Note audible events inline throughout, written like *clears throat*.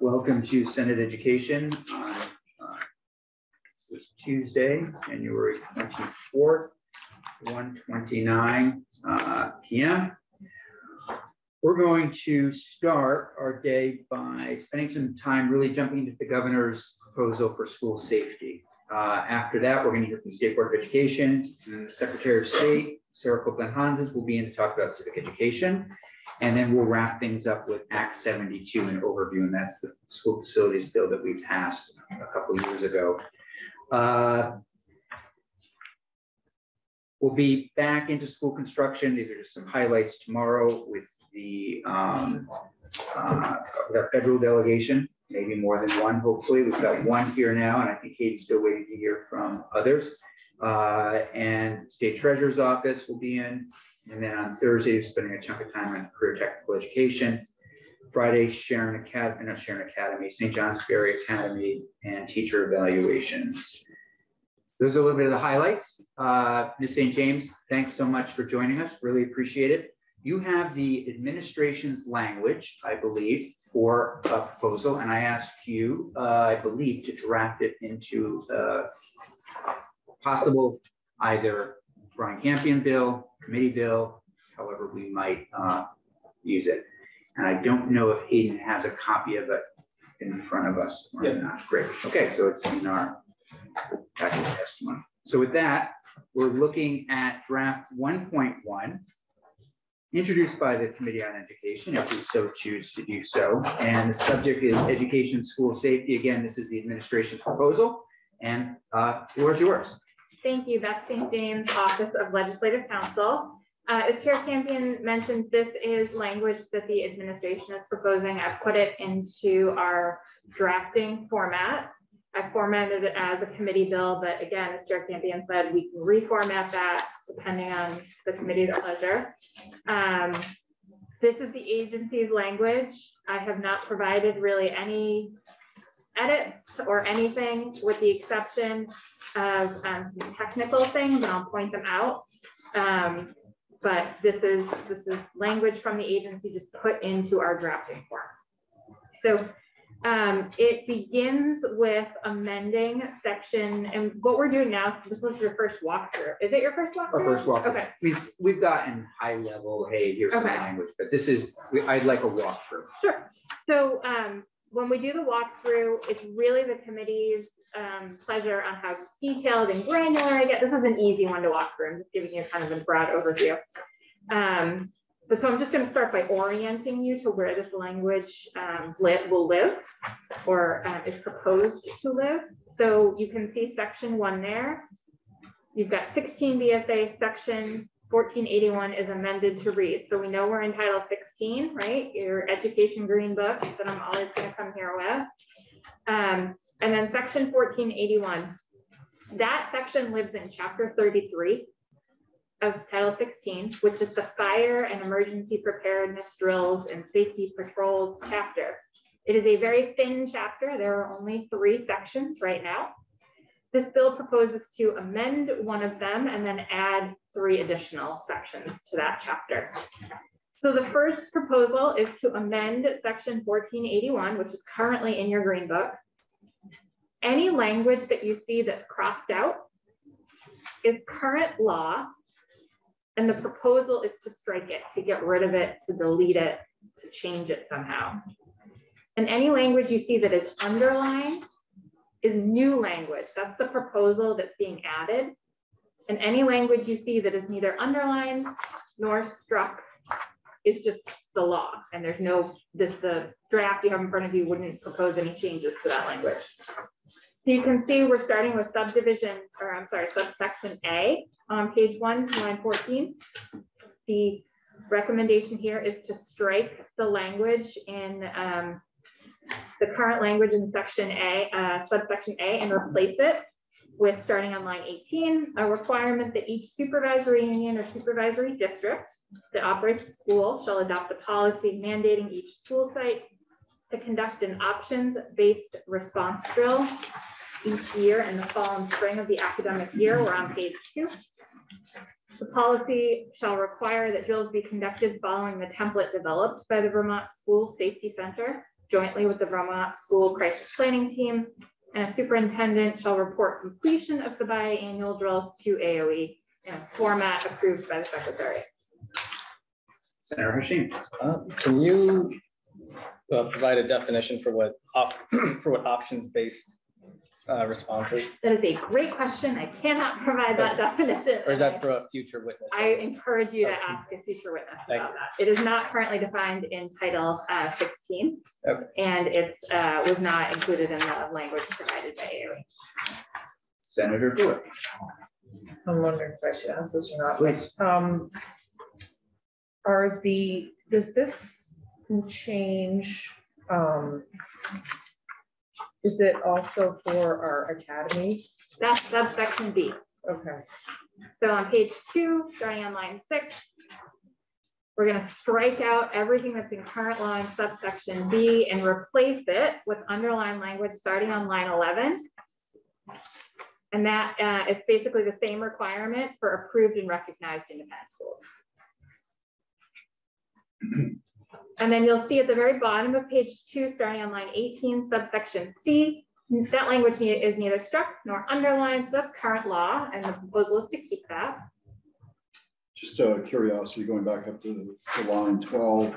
Welcome to Senate Education on uh, this is Tuesday, January 24th, 1:29 uh, p.m. We're going to start our day by spending some time really jumping into the governor's proposal for school safety. Uh, after that, we're going to hear from the State Board of Education and the Secretary of State, Sarah Copeland Hanzas, will be in to talk about civic education. And then we'll wrap things up with Act 72 an overview, and that's the school facilities bill that we passed a couple years ago. Uh, we'll be back into school construction. These are just some highlights tomorrow with the um, uh, federal delegation, maybe more than one, hopefully. We've got one here now, and I think Katie's still waiting to hear from others. Uh, and State Treasurer's Office will be in. And then on Thursday, spending a chunk of time on career technical education. Friday, Sharon Academy, not Sharon Academy, St. John's Berry Academy, and teacher evaluations. Those are a little bit of the highlights. Uh, Ms. St. James, thanks so much for joining us. Really appreciate it. You have the administration's language, I believe, for a proposal, and I asked you, uh, I believe, to draft it into a possible either Brian Campion bill, committee bill, however we might uh, use it. And I don't know if Hayden has a copy of it in front of us or Yeah. not. Great. Okay, so it's in our packet testimony. So with that, we're looking at draft 1.1, introduced by the Committee on Education, if we so choose to do so. And the subject is education, school safety. Again, this is the administration's proposal. And uh, floor is yours. Thank you, Beth St. James, Office of Legislative Counsel. Uh, as Chair Campion mentioned, this is language that the administration is proposing. I've put it into our drafting format. I formatted it as a committee bill, but again, as Chair Campion said, we can reformat that depending on the committee's pleasure. Um, this is the agency's language. I have not provided really any edits or anything with the exception of um, some technical things, and I'll point them out. Um, but this is this is language from the agency just put into our drafting form. So um, it begins with amending section, and what we're doing now, so this was your first walkthrough. Is it your first walkthrough? Our first walk. Okay. We've, we've gotten high level, hey, here's some language, but this is, we- I'd like a walkthrough. Sure. So um, when we do the walkthrough, it's really the committee's um, pleasure on how detailed and granular I get. This is an easy one to walk through. I'm just giving you kind of a broad overview. Um, but so I'm just going to start by orienting you to where this language um, will live or uh, is proposed to live. So you can see section one there. You've got 16 VSA section 1481 is amended to read. So we know we're in Title 16, right? Your education green book that I'm always going to come here with. Um, and then section 1481. That section lives in chapter 33 of Title 16, which is the fire and emergency preparedness drills and safety patrols chapter. It is a very thin chapter. There are only three sections right now. This bill proposes to amend one of them and then add three additional sections to that chapter. So the first proposal is to amend section 1481, which is currently in your green book. Any language that you see that's crossed out is current law. And the proposal is to strike it, to get rid of it, to delete it, to change it somehow. And any language you see that is underlined is new language. That's the proposal that's being added. And any language you see that is neither underlined nor struck is just the law. And there's no, this, the draft you have in front of you wouldn't propose any changes to that language. So you can see we're starting with subdivision, or I'm sorry, subsection A on page one, line 14. The recommendation here is to strike the language in um, the current language in section A, uh, subsection A, and replace it with starting on line 18, a requirement that each supervisory union or supervisory district that operates a school shall adopt a policy mandating each school site to conduct an options-based response drill each year in the fall and spring of the academic year. We're on page two. The policy shall require that drills be conducted following the template developed by the Vermont School Safety Center jointly with the Vermont School Crisis Planning Team. And a superintendent shall report completion of the biannual drills to AOE in a format approved by the secretary. Senator Hashim. Uh, Can you uh, provide a definition for what, op- *clears throat* for what options-based uh, response is? That is a great question. I cannot provide that definition. Or is that for a future witness? I encourage you to ask a future witness Thank about that. It is not currently defined in Title uh, 16. Okay. And it's, uh, was not included in the language provided by. AOE. Senator Bullock. I'm wondering if I should ask this or not. Please. Um, are the, does this change, um, is it also for our academies? That's subsection B. Okay, So on page two, starting on line six, we're gonna strike out everything that's in current law in subsection B and replace it with underlined language starting on line eleven. And that, uh, it's basically the same requirement for approved and recognized independent schools. And then you'll see at the very bottom of page two, starting on line eighteen, subsection C, that language is neither struck nor underlined, so that's current law, and the proposal is to keep that. Just uh, curiosity, going back up to to line twelve,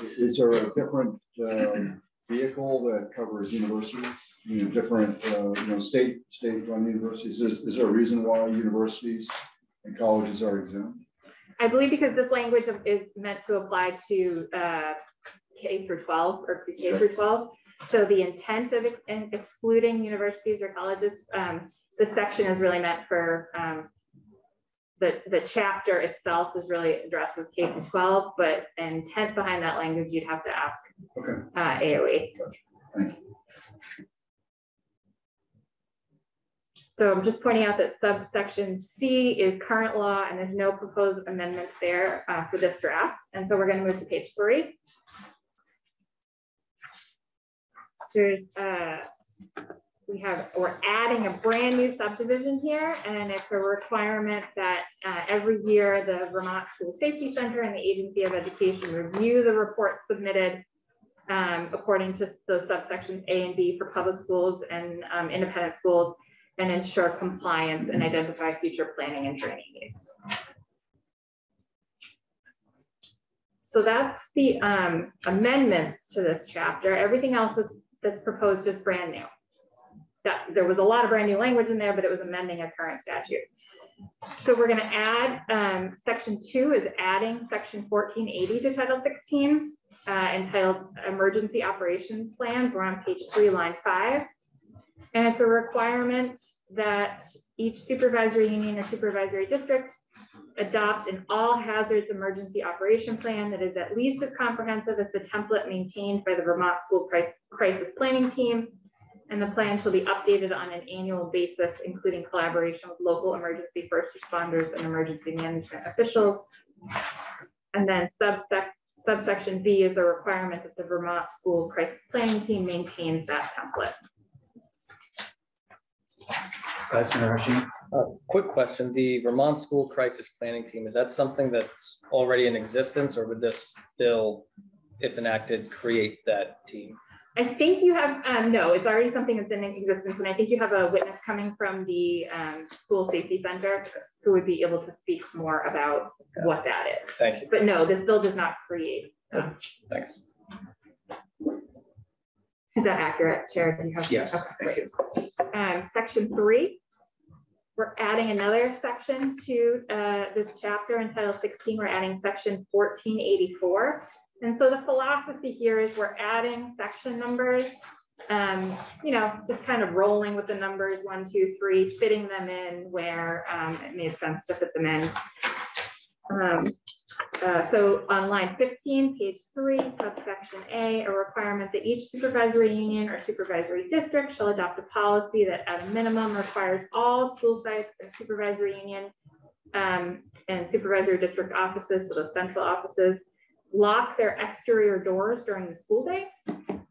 is there a different um, vehicle that covers universities? You know, different, uh, you know, state, state-run universities? Is, is there a reason why universities and colleges are exempt? I believe because this language is meant to apply to uh, K through 12 or pre-K through 12. So the intent of ex- in excluding universities or colleges, um, this section is really meant for um, the, the chapter itself is really addresses K through 12, but intent behind that language, you'd have to ask Okay, uh, AOE. thank you. So I'm just pointing out that subsection C is current law and there's no proposed amendments there uh, for this draft. And so we're going to move to page three. There's, uh, we have, we're adding a brand new subdivision here and it's a requirement that uh, every year the Vermont School Safety Center and the Agency of Education review the reports submitted um, according to those subsections A and B for public schools and um, independent schools and ensure compliance and identify future planning and training needs. So that's the um, amendments to this chapter. Everything else is, that's proposed is brand new. That, there was a lot of brand new language in there, but it was amending a current statute. So we're gonna add, um, section two is adding section fourteen eighty to title sixteen, uh, entitled Emergency Operations Plans. We're on page three, line five. And it's a requirement that each supervisory union or supervisory district adopt an all hazards emergency operation plan that is at least as comprehensive as the template maintained by the Vermont School Crisis Planning Team. And the plan shall be updated on an annual basis, including collaboration with local emergency first responders and emergency management officials. And then subsec- subsection B is the requirement that the Vermont School Crisis Planning Team maintains that template. Senator Hashim. Uh, Quick question, the Vermont School Crisis Planning Team, is that something that's already in existence or would this bill, if enacted, create that team? I think you have, um, no, it's already something that's in existence, and I think you have a witness coming from the, um, school safety center who would be able to speak more about what that is. Thank you, But no, this bill does not create. thanks. Is that accurate, Chair? Do you have? Yes, Okay, thank you. Um, section three. We're adding another section to, uh, this chapter in Title sixteen, we're adding section fourteen eighty-four. And so the philosophy here is we're adding section numbers, um, you know, just kind of rolling with the numbers, one, two, three, fitting them in where, um, it made sense to fit them in. Uh, so on line fifteen, page three, subsection A, a requirement that each supervisory union or supervisory district shall adopt a policy that at a minimum requires all school sites and supervisory union um, and supervisory district offices, so those central offices, lock their exterior doors during the school day.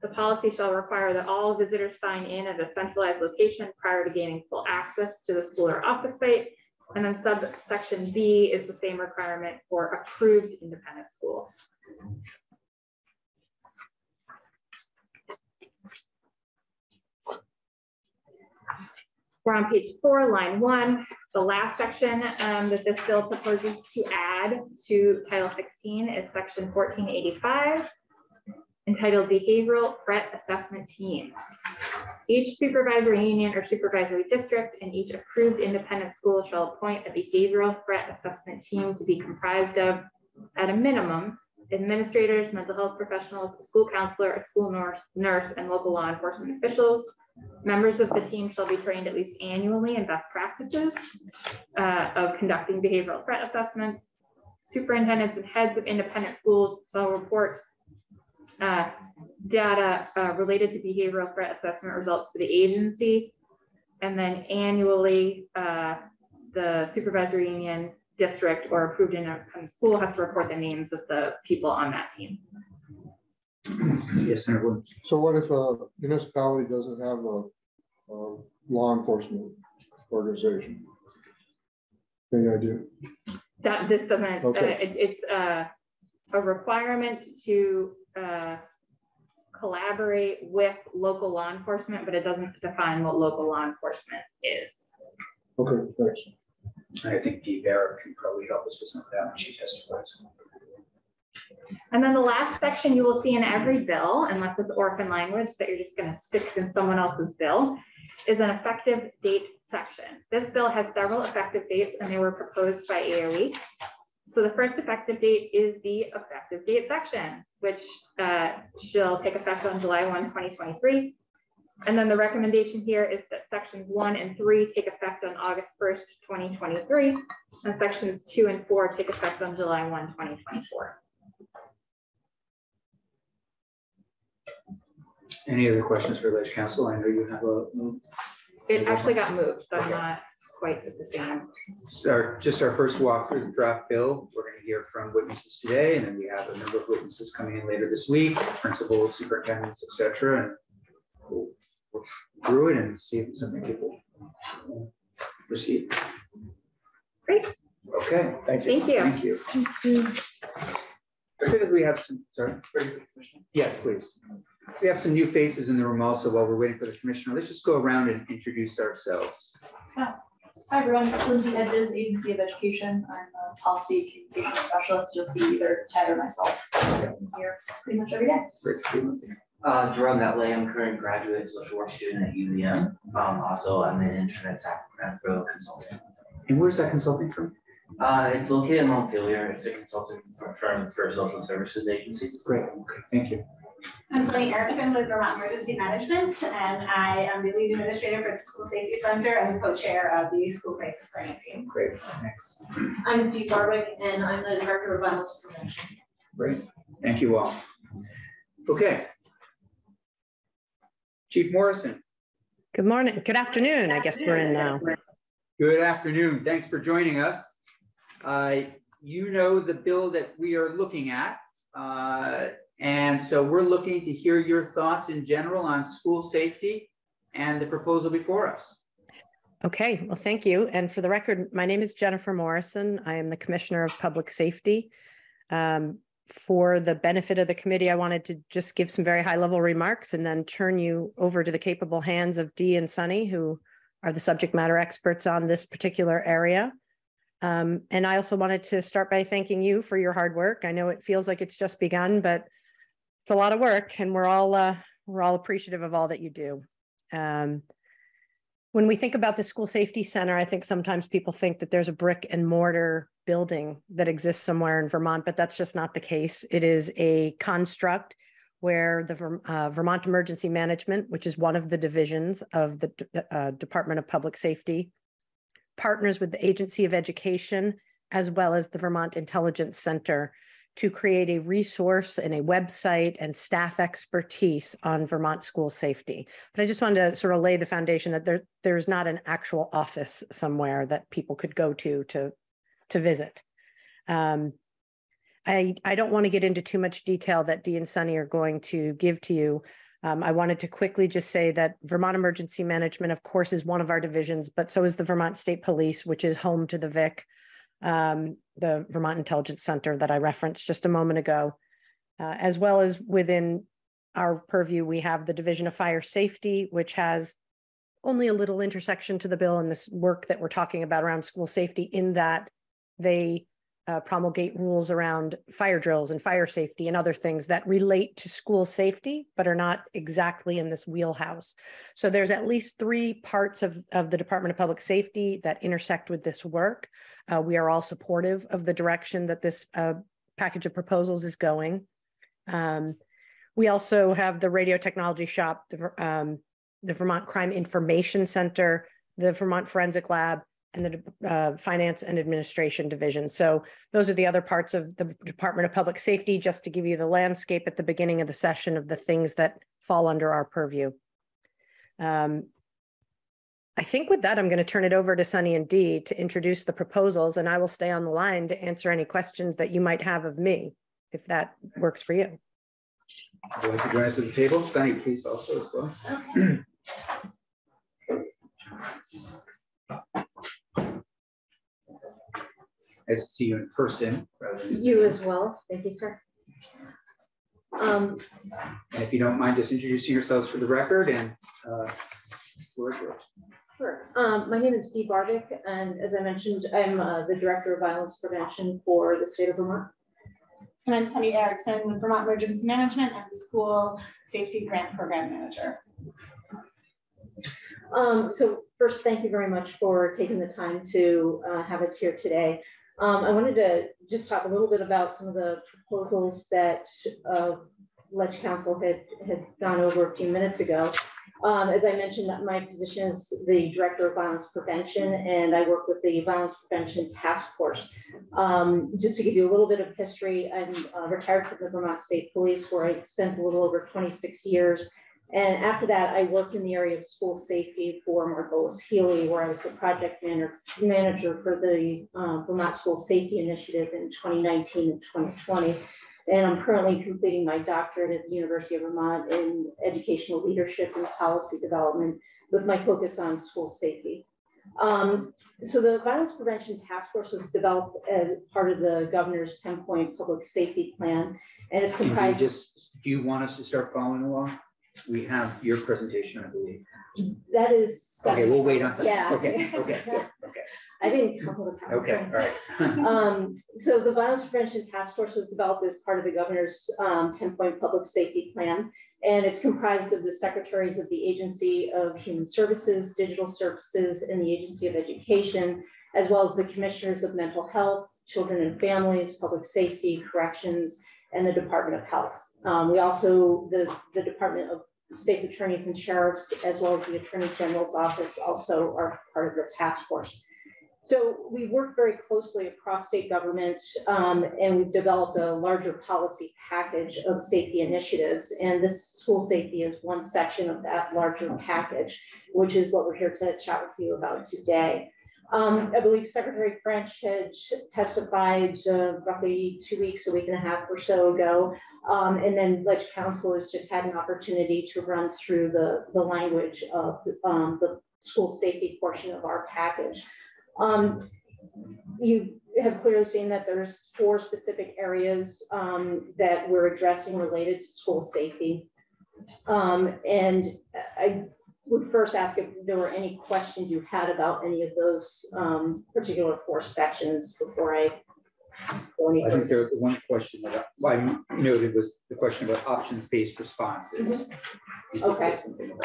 The policy shall require that all visitors sign in at a centralized location prior to gaining full access to the school or office site. And then subsection B is the same requirement for approved independent schools. We're on page four, line one, the last section um, that this bill proposes to add to Title 16 is section 1485, entitled Behavioral Threat Assessment Teams. Each supervisory union or supervisory district and each approved independent school shall appoint a behavioral threat assessment team to be comprised of, at a minimum, administrators, mental health professionals, a school counselor, a school nurse, nurse, and local law enforcement officials. Members of the team shall be trained at least annually in best practices uh, of conducting behavioral threat assessments. Superintendents and heads of independent schools shall report uh, data uh, related to behavioral threat assessment results to the agency. And then annually, uh, the supervisory union district or approved independent school has to report the names of the people on that team. Yes, Senator Williams. So what if a municipality doesn't have a, a law enforcement organization? Any idea? That this doesn't, uh, Okay. it- it's uh, a requirement to uh, collaborate with local law enforcement, but it doesn't define what local law enforcement is. Okay, thanks. I think Dee Barbic can probably help us with some of that when she testifies. And then the last section you will see in every bill, unless it's orphan language that you're just gonna stick in someone else's bill, is an effective date section. This bill has several effective dates and they were proposed by AOE. So the first effective date is the effective date section, which uh, shall take effect on July 1, 2023. And then the recommendation here is that sections one and three take effect on August 1st, 2023, and sections two and four take effect on July 1, 2024. Any other questions for Ledge Council? I know you have a, It actually got moved, so I'm not quite at the same. just our, just our first walk through the draft bill. We're going to hear from witnesses today, and then we have a number of witnesses coming in later this week, principals, superintendents, et cetera, and we'll work through it and see if it's something people proceed. Great. Okay, Thank you. Thank you. thank you. Because we have some, sorry. Yes, please. We have some new faces in the room also while we're waiting for the commissioner. Let's just go around and introduce ourselves. Uh, Hi, everyone. Lindsay Edges, Agency of Education. I'm a policy communication specialist. You'll see either Ted or myself here pretty much every day. Great to see you. Uh, Jerome Netley, I'm a current graduate social work student at UVM. Um, also, I'm an internet pro consultant. And where's that consulting from? Uh, it's located in Montpelier. It's a consulting firm for social services agencies. Great, okay, thank you. I'm Sunny Erickson with Vermont Emergency Management, and I am the lead administrator for the School Safety Center and the co-chair of the School Crisis Planning Team. Great, thanks. I'm Dee Barbic, and I'm the Director of Violence Prevention. Great, thank you all. Okay. Chief Morrison, Good morning, good afternoon, I guess we're in now. good afternoon. Thanks for joining us. Uh, You know the bill that we are looking at. uh, And so we're looking to hear your thoughts in general on school safety and the proposal before us. Okay, well, thank you. And for the record, my name is Jennifer Morrison. I am the Commissioner of Public Safety. Um, For the benefit of the committee, I wanted to just give some very high-level remarks and then turn you over to the capable hands of Dee and Sunny, who are the subject matter experts on this particular area. Um, And I also wanted to start by thanking you for your hard work. I know it feels like it's just begun, but it's a lot of work and we're all, uh, we're all appreciative of all that you do. Um, when we think about the school safety center, I think sometimes people think that there's a brick and mortar building that exists somewhere in Vermont, but that's just not the case. It is a construct where the uh, Vermont Emergency Management, which is one of the divisions of the uh, Department of Public Safety, partners with the Agency of Education as well as the Vermont Intelligence Center to create a resource and a website and staff expertise on Vermont school safety. But I just wanted to sort of lay the foundation that there, there's not an actual office somewhere that people could go to to, to visit. Um, I, I don't want to get into too much detail that Dee and Sunny are going to give to you. Um, I wanted to quickly just say that Vermont Emergency Management, of course, is one of our divisions, but so is the Vermont State Police, which is home to the VIC, um, the Vermont Intelligence Center that I referenced just a moment ago, uh, as well as within our purview, we have the Division of Fire Safety, which has only a little intersection to the bill and this work that we're talking about around school safety in that they uh, promulgate rules around fire drills and fire safety and other things that relate to school safety, but are not exactly in this wheelhouse. So there's at least three parts of, of the Department of Public Safety that intersect with this work. Uh, we are all supportive of the direction that this uh, package of proposals is going. Um, we also have the radio technology shop, the, um, the Vermont Crime Information Center, the Vermont Forensic Lab, and the uh, Finance and Administration Division. So those are the other parts of the Department of Public Safety, just to give you the landscape at the beginning of the session of the things that fall under our purview. Um, I think with that, I'm going to turn it over to Sunny and Dee to introduce the proposals, and I will stay on the line to answer any questions that you might have of me, if that works for you. I'd you like to join us at the table? Sunny, please also as well. Nice to see you in person. You as well. Thank you, sir. Um, And if you don't mind just introducing yourselves for the record and uh, is yours. Sure. Um, my name is Dee Barbic, and as I mentioned, I'm uh, the Director of Violence Prevention for the state of Vermont. And I'm Sunny Erickson, with Vermont Emergency Management and the School Safety Grant Program Manager. Um, so first, thank you very much for taking the time to uh, have us here today. Um, I wanted to just talk a little bit about some of the proposals that uh, Ledge Council had, had gone over a few minutes ago. Um, as I mentioned, my position is the Director of Violence Prevention, and I work with the Violence Prevention Task Force. Um, just to give you a little bit of history, I'm uh, retired from the Vermont State Police, where I spent a little over 26 years and after that, I worked in the area of school safety for Margolis Healy, where I was the project manager, manager for the uh, Vermont School Safety Initiative in 2019 and 2020. And I'm currently completing my doctorate at the University of Vermont in educational leadership and policy development with my focus on school safety. Um, so the Violence Prevention Task Force was developed as part of the governor's 10-point public safety plan, and it's Can you comprised. just, do you want us to start following along? We have your presentation, I believe. That is. Okay, we'll wait on that. Yeah. Okay, *laughs* okay, good, okay, I didn't with a okay, all right. *laughs* Um, so the Violence Prevention Task Force was developed as part of the governor's um, 10-point public safety plan. And it's comprised of the secretaries of the Agency of Human Services, Digital Services, and the Agency of Education, as well as the commissioners of mental health, children and families, public safety, corrections, and the Department of Health. Um, we also, the, the Department of State's Attorneys and Sheriffs, as well as the Attorney General's Office also are part of the task force. So we work very closely across state government um, and we've developed a larger policy package of safety initiatives. And this school safety is one section of that larger package, which is what we're here to chat with you about today. Um, I believe Secretary French had testified uh, roughly two weeks, a week and a half or so ago. Um, and then Ledge Council has just had an opportunity to run through the, the language of um, the school safety portion of our package. Um, you have clearly seen that there's four specific areas um, that we're addressing related to school safety. Um, and I would first ask if there were any questions you had about any of those um, particular four sections before I go any I think further. there, the one question that I noted was the question about options-based responses. Could say Okay.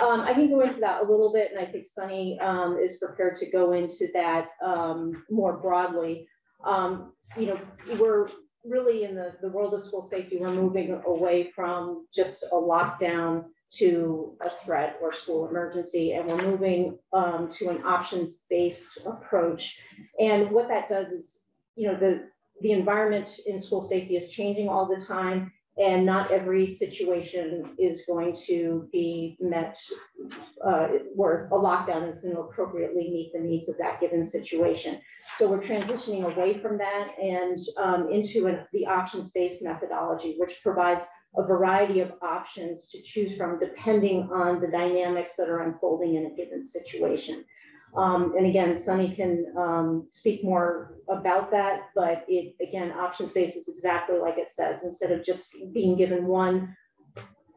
Um, I can go into that a little bit, and I think Sunny, um, is prepared to go into that, um, more broadly. Um, you know, we're really in the, the world of school safety, we're moving away from just a lockdown to a threat or school emergency, and we're moving, um, to an options-based approach. And what that does is, you know, the, the environment in school safety is changing all the time. And not every situation is going to be met, uh, where a lockdown is going to appropriately meet the needs of that given situation. So we're transitioning away from that and um, into an- the options-based methodology, which provides a variety of options to choose from depending on the dynamics that are unfolding in a given situation. Um, and again, Sunny can um, speak more about that, but it, again, option space is exactly like it says, instead of just being given one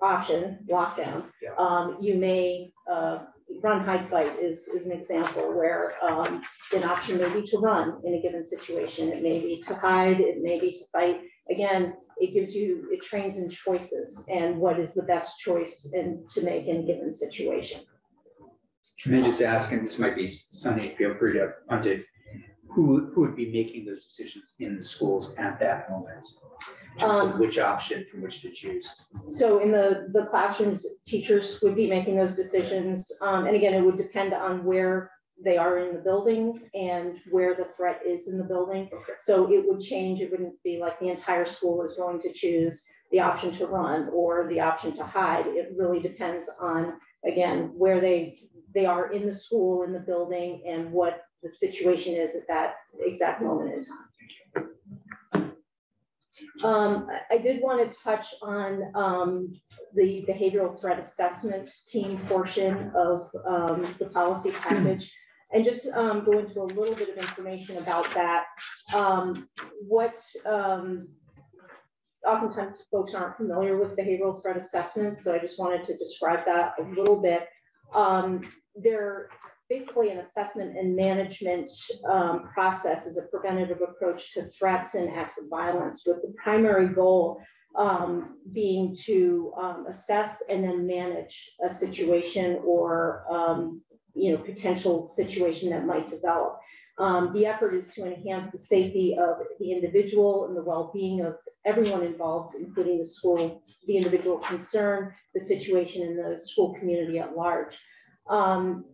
option, lockdown, Yeah. um, you may uh, run, hide, fight is, is an example where, um, an option may be to run in a given situation. It may be to hide, it may be to fight. Again, it gives you, it trains in choices and what is the best choice and to make in a given situation. Can I just ask, and this might be Sunny, feel free to punt it, who, who would be making those decisions in the schools at that moment? In terms of Um, which option from which to choose? So in the, the classrooms, teachers would be making those decisions. Um, and again, it would depend on where they are in the building and where the threat is in the building. Okay. So it would change. It wouldn't be like the entire school is going to choose the option to run or the option to hide. It really depends on, again, where they, they are in the school, in the building, and what the situation is at that exact moment in time. Um, I- I did want to touch on, um, the behavioral threat assessment team portion of, um, the policy package. And just, um, go into a little bit of information about that. Um, what, um, oftentimes folks aren't familiar with behavioral threat assessments, so I just wanted to describe that a little bit. Um, they're basically an assessment and management um, process as a preventative approach to threats and acts of violence with the primary goal um, being to um, assess and then manage a situation or um, you know potential situation that might develop. Um, the effort is to enhance the safety of the individual and the well-being of everyone involved, including the school, the individual concerned, the situation, and the school community at large. Um,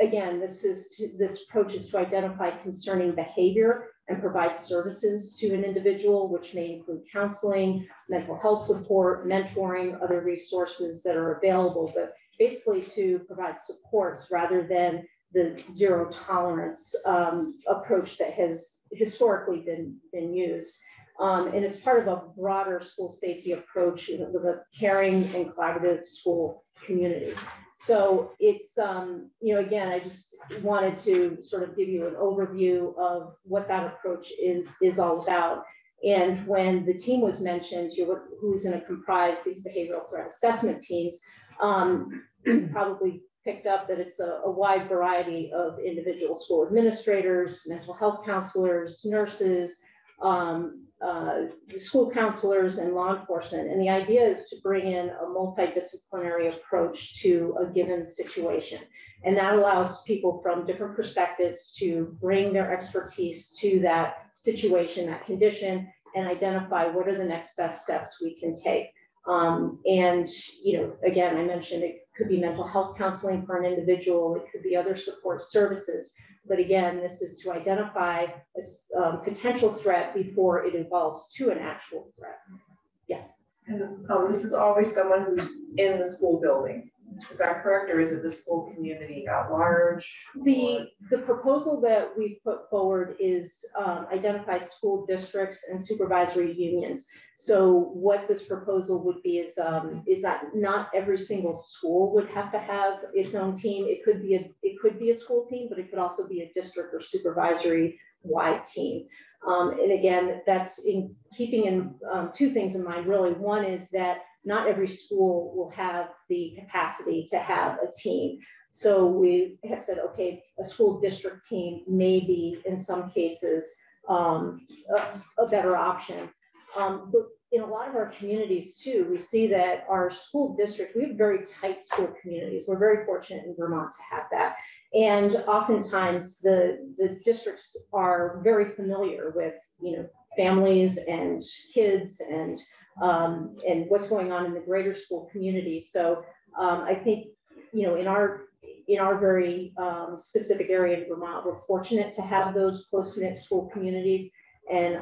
again, this is to, this approach is to identify concerning behavior and provide services to an individual, which may include counseling, mental health support, mentoring, other resources that are available, but basically to provide supports rather than the zero tolerance um, approach that has historically been, been used. Um, and as part of a broader school safety approach you know, with a caring and collaborative school community. So it's, um, you know, again, I just wanted to sort of give you an overview of what that approach is, is all about. And when the team was mentioned, you know, who's going to comprise these behavioral threat assessment teams, um, *clears throat* probably picked up that it's a, a wide variety of individual school administrators, mental health counselors, nurses, um, uh, school counselors and law enforcement. And the idea is to bring in a multidisciplinary approach to a given situation. And that allows people from different perspectives to bring their expertise to that situation, that condition, and identify what are the next best steps we can take. Um, and, you know, again, I mentioned it could be mental health counseling for an individual, it could be other support services. But again, this is to identify a um, potential threat before it evolves to an actual threat. Yes. And um, this is always someone who's in the school building. Is that correct? Or is it the school community at large? The, the proposal that we put forward is um, identify school districts and supervisory unions. So what this proposal would be is, um, is that not every single school would have to have its own team. It could be a, it could be a school team, but it could also be a district or supervisory wide team. Um, and again, that's in keeping in um, two things in mind, really. One is that not every school will have the capacity to have a team. So we have said, okay, a school district team may be in some cases um, a, a, better option. Um, but in a lot of our communities too, we see that our school district, we have very tight school communities. We're very fortunate in Vermont to have that. And oftentimes the, the districts are very familiar with, you know, families and kids and um, and what's going on in the greater school community. So um, I think, you know, in our in our very um, specific area in Vermont, we're fortunate to have those close-knit school communities, and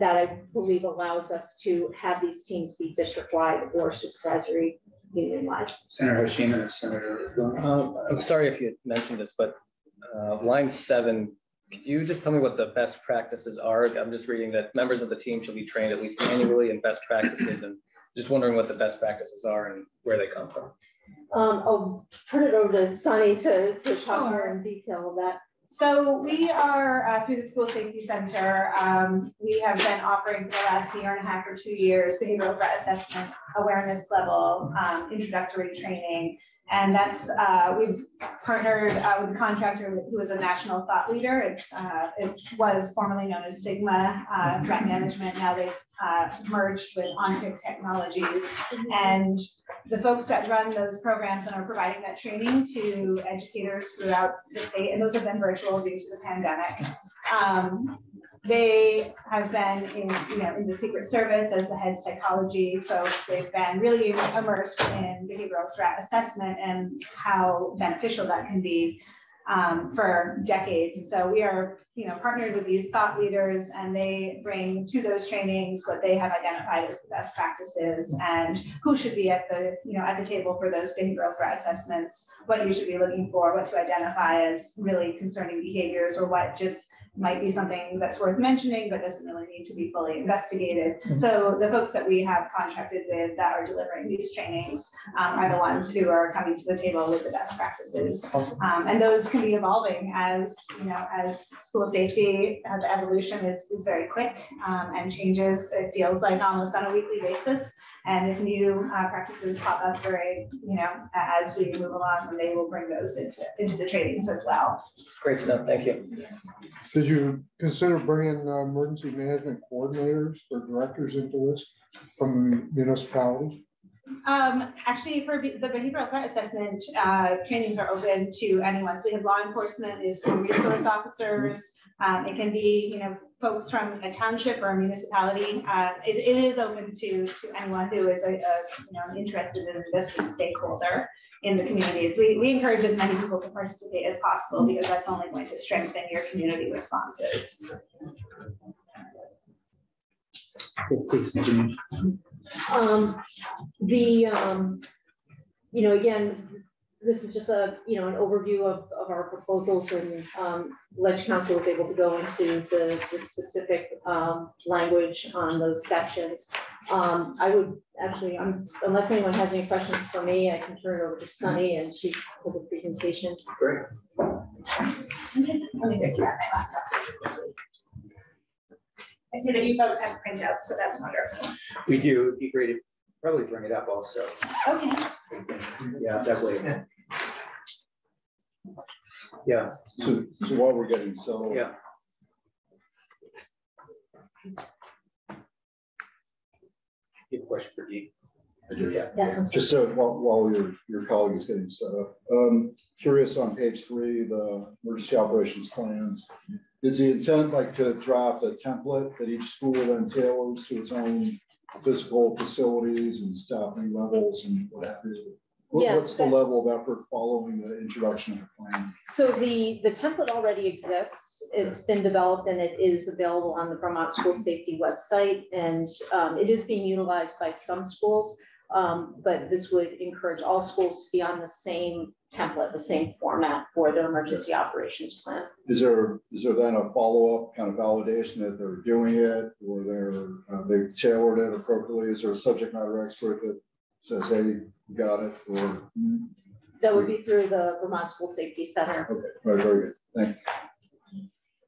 that I believe allows us to have these teams be district-wide or supervisory union-wide. Senator Hashim and Senator. Um, I'm sorry if you mentioned this, but uh, line seven could you just tell me what the best practices are? I'm just reading that members of the team should be trained at least annually in best practices and just wondering what the best practices are and where they come from. Um, I'll turn it over to Sunny to, to talk more in detail of that. So we are, uh, through the School Safety Center, um, we have been offering for the last year and a half or two years, behavioral threat assessment, awareness level, um, introductory training. And that's, uh, we've partnered uh, with a contractor who is a national thought leader. It's, uh, it was formerly known as Sigma uh, Threat Management. Now they've uh, merged with ONTIC Technologies. And the folks that run those programs and are providing that training to educators throughout the state, and those have been virtual due to the pandemic. Um, they have been in, you know, in the Secret Service as the head psychology folks. They've been really immersed in behavioral threat assessment and how beneficial that can be um, for decades. And so we are, you know, partnered with these thought leaders and they bring to those trainings what they have identified as the best practices and who should be at the, you know, at the table for those behavioral threat assessments, what you should be looking for, what to identify as really concerning behaviors or what just might be something that's worth mentioning, but doesn't really need to be fully investigated. Mhm. So the folks that we have contracted with that are delivering these trainings um, are the ones who are coming to the table with the best practices. Um, and those can be evolving as, you know, as school safety, uh, the evolution is, is very quick um, and changes, it feels like almost on a weekly basis. And if new uh, practices pop up very, you know, as we move along, then they will bring those into, into the trainings as well. Great to know, thank you. Did you consider bringing uh, emergency management coordinators or directors into this from municipalities? Um, actually, for the behavioral threat assessment, uh, trainings are open to anyone. So we have law enforcement, is school resource officers. Um, it can be, you know, folks from a township or a municipality. Uh, it, it is open to, to anyone who is a, a, you know, interested in invested stakeholder in the communities. We, we encourage as many people to participate as possible because that's only going to strengthen your community responses. Please, continue. Um, the, um, you know, again, this is just a, you know, an overview of, of our proposals and, um, Ledge Council was able to go into the, the specific, um, language on those sections. Um, I would actually, um, unless anyone has any questions for me, I can turn it over to Sunny and she will the presentation. Great. Let me just grab my laptop. I see that you folks have printouts, so that's wonderful. We do, it'd be great if, probably bring it up also. Okay. Yeah, that way. Yeah, So, so while we're getting so yeah. You have a question for Dean? I do. Yeah. Yes, I'm. Just so while, while your, your colleague is getting set up, um, curious on page three, the emergency operations plans. Is the intent like to draft a template that each school then tailors to its own physical facilities and staffing levels and what have you? What- Yeah, What's the level of effort following the introduction of the plan? So the, the template already exists. It's been developed and it is available on the Vermont School Safety website. And um, it is being utilized by some schools. Um, But this would encourage all schools to be on the same template, the same format for their emergency operations plan. Is there, is there then a follow-up kind of validation that they're doing it or they're, uh, they've tailored it appropriately? Is there a subject matter expert that says, hey, got it, or? That would be through the Vermont School Safety Center. Okay, all right, very good, thank you.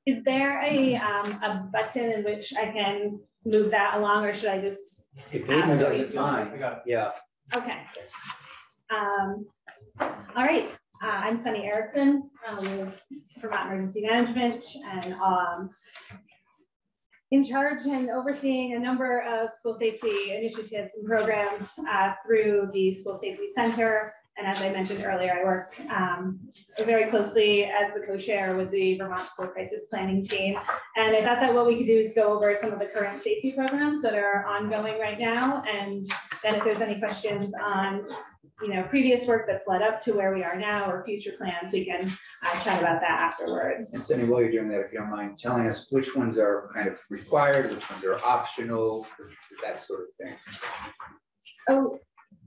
Is there a, um, a button in which I can move that along, or should I just, If Caitlin does it, fine. Yeah. okay. Um, all right, uh, I'm Sunny Erickson, um, with Vermont Emergency Management, and, um, in charge and overseeing a number of school safety initiatives and programs, uh, through the School Safety Center. And as I mentioned earlier, I work um, very closely as the co-chair with the Vermont School Crisis Planning Team. And I thought that what we could do is go over some of the current safety programs that are ongoing right now. And then if there's any questions on, you know, previous work that's led up to where we are now or future plans, we can uh, chat about that afterwards. And Cindy, while you're doing that, if you don't mind telling us which ones are kind of required, which ones are optional, that sort of thing. Oh,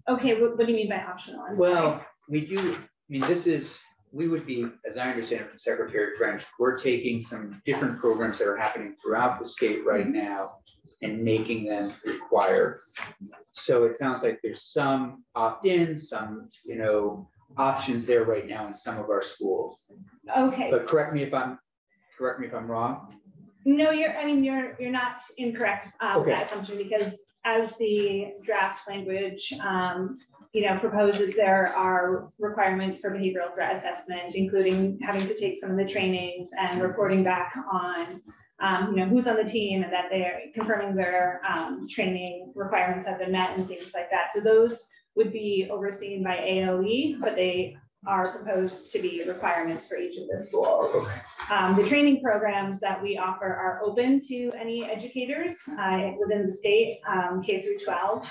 okay, what, what do you mean by optional? I'm sorry. Well, we do, I mean, this is, we would be, as I understand it from Secretary French, we're taking some different programs that are happening throughout the state right now and making them required. So it sounds like there's some opt-in, some, you know, options there right now in some of our schools. Okay, But correct me if I'm, correct me if I'm wrong. no, you're, I mean, you're, you're not incorrect, uh, with that assumption, because as the draft language, um, you know, proposes, there are requirements for behavioral threat assessment, including having to take some of the trainings and reporting back on, um, you know, who's on the team and that they're confirming their, um, training requirements have been met and things like that. So those would be overseen by AOE, but they are proposed to be requirements for each of the schools. Um, the training programs that we offer are open to any educators uh, within the state, um, K through 12,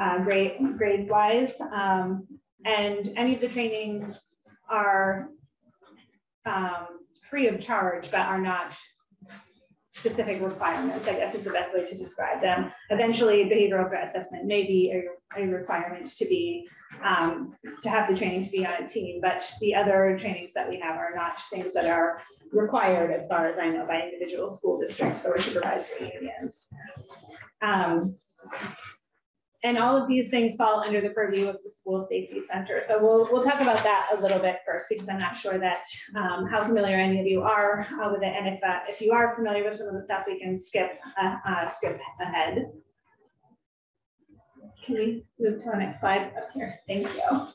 uh, grade, grade wise. Um, and any of the trainings are um, free of charge, but are not specific requirements, I guess is the best way to describe them. Eventually, behavioral threat assessment may be a, a requirement to be, um, to have the training to be on a team, but the other trainings that we have are not things that are required as far as I know by individual school districts or supervisory unions. Um, and all of these things fall under the purview of the school safety center. So we'll, we'll talk about that a little bit first because I'm not sure that um, how familiar any of you are uh, with it. And if, uh, if you are familiar with some of the stuff, we can skip, uh, uh, skip ahead. Can we move to the next slide up here? Thank you.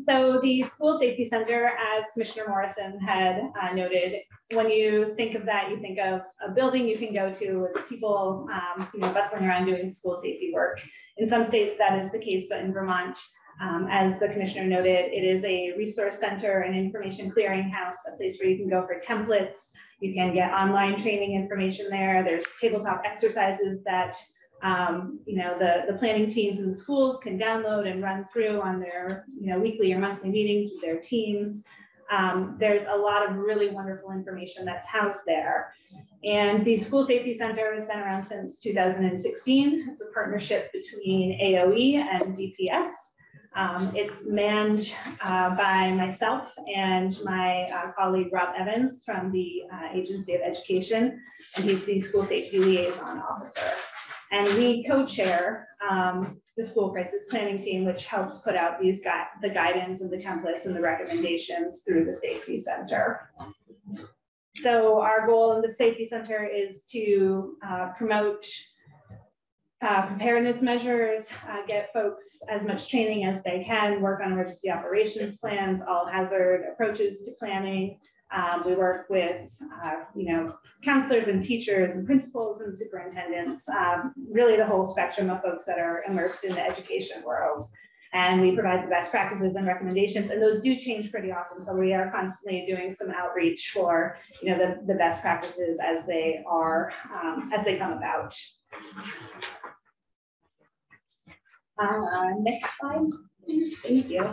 So the School Safety Center, as Commissioner Morrison had uh, noted, when you think of that, you think of a building you can go to with people, um, you know, bustling around doing school safety work. In some states, that is the case, but in Vermont, um, as the commissioner noted, it is a resource center, an information clearinghouse, a place where you can go for templates. You can get online training information there. There's tabletop exercises that um, you know, the, the planning teams in the schools can download and run through on their, you know, weekly or monthly meetings with their teams. Um, there's a lot of really wonderful information that's housed there. And the School Safety Center has been around since 2016. It's a partnership between AOE and DPS. Um, it's manned uh, by myself and my uh, colleague Rob Evans from the uh, Agency of Education, and he's the School Safety Liaison Officer. And we co-chair um, the school crisis planning team, which helps put out these the guidance and the templates and the recommendations through the safety center. So our goal in the safety center is to uh, promote uh, preparedness measures, uh, get folks as much training as they can, work on emergency operations plans, all hazard approaches to planning, um, we work with, uh, you know, counselors and teachers and principals and superintendents, um, really the whole spectrum of folks that are immersed in the education world. And we provide the best practices and recommendations, and those do change pretty often. So we are constantly doing some outreach for, you know, the, the best practices as they are, um, as they come about. Uh, next slide, please. Thank you.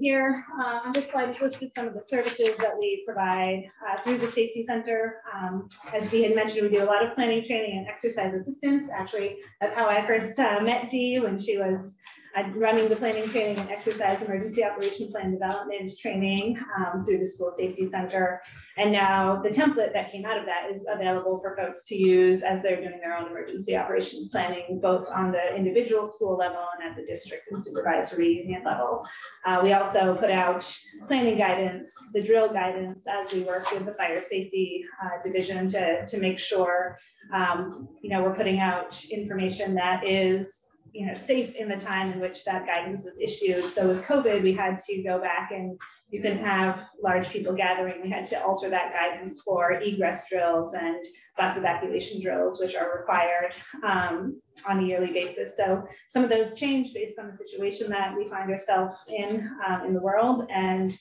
Here uh, on this slide is listed some of the services that we provide uh, through the Safety Center. Um, as Dee had mentioned, we do a lot of planning, training, and exercise assistance. Actually, that's how I first uh, met Dee when she was uh, running the planning, training, and exercise emergency operation plan development training um, through the School Safety Center. And now the template that came out of that is available for folks to use as they're doing their own emergency operations planning, both on the individual school level and at the district and supervisory union level. Uh, we also put out planning guidance, the drill guidance as we work with the fire safety uh, division to, to make sure um, you know, we're putting out information that is you know, safe in the time in which that guidance was issued. So with COVID, we had to go back and you can have large people gathering. We had to alter that guidance for egress drills and bus evacuation drills, which are required um, on a yearly basis. So some of those change based on the situation that we find ourselves in um, in the world. And